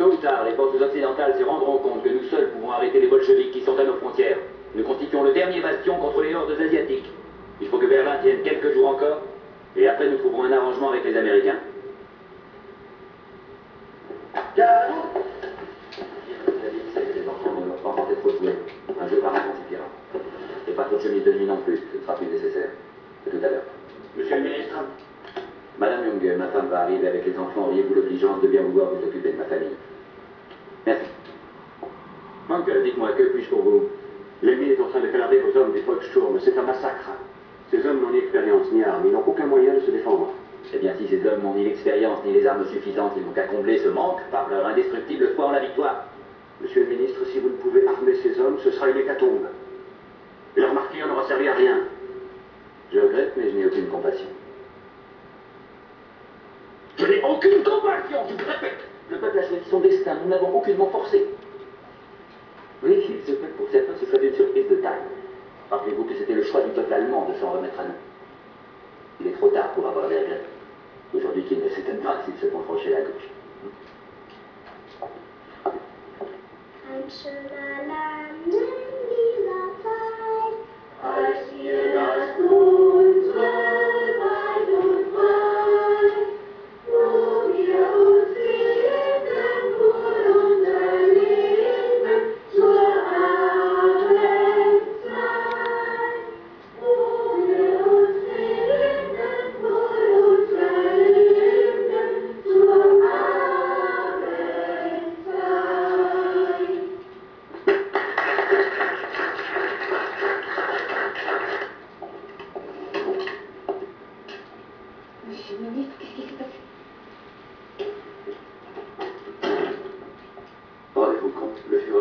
Tôt ou tard, les forces occidentales se rendront compte que nous seuls pouvons arrêter les bolcheviks qui sont à nos frontières. Nous constituons le dernier bastion contre les hordes asiatiques. Il faut que Berlin tienne quelques jours encore, et après nous trouverons un arrangement avec les Américains. Un jeu par an suffira. Et pas trop de chemise de nuit non plus, ce sera plus nécessaire. Tout à l'heure. Ma femme va arriver avec les enfants. Auriez-vous l'obligeance de bien vouloir vous occuper de ma famille Merci. Uncle, dites-moi, que puis-je pour vous? L'ennemi est en train de canarder vos hommes des Volkssturm. C'est un massacre. Ces hommes n'ont ni expérience ni armes. Ils n'ont aucun moyen de se défendre. Eh bien, si ces hommes n'ont ni l'expérience ni les armes suffisantes, ils n'ont qu'à combler ce manque par leur indestructible foi en la victoire. Monsieur le ministre, si vous ne pouvez armer ces hommes, ce sera une hécatombe. Et leur martyr n'aura servi à rien. Je regrette, mais je n'ai aucune compassion. Je n'ai aucune compassion, je vous répète. Le peuple a choisi son destin, nous n'avons aucunement forcé. Oui, il se peut que pour certains ce soit une surprise de taille. Rappelez-vous que c'était le choix du peuple allemand de s'en remettre à nous. Il est trop tard pour avoir les regrets. Aujourd'hui, qu'il ne s'étonne pas s'il se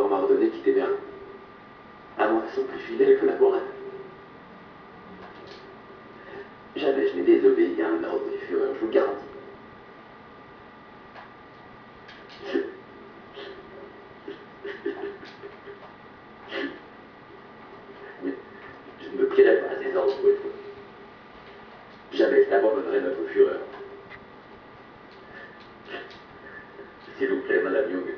m'a ordonné quitter Berlin. À moi, son plus fidèle collaborateur. Jamais je n'ai désobéi à un ordre du Führer, je vous le garantis. Mais je ne me plierai pas à ses ordres fois. Jamais je n'abandonnerai notre Führer. S'il vous plaît, Madame Young.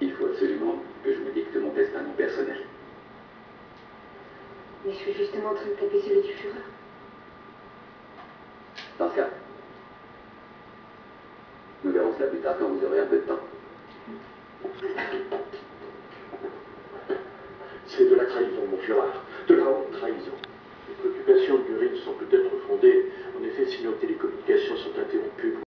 Il faut absolument que je vous dicte mon testament personnel. Mais je suis justement en train de taper celui du Führer. Dans ce cas, nous verrons cela plus tard quand vous aurez un peu de temps. C'est de la trahison, mon Führer. De la haute trahison. Les préoccupations de Göring sont peut-être fondées. En effet, si nos télécommunications sont interrompues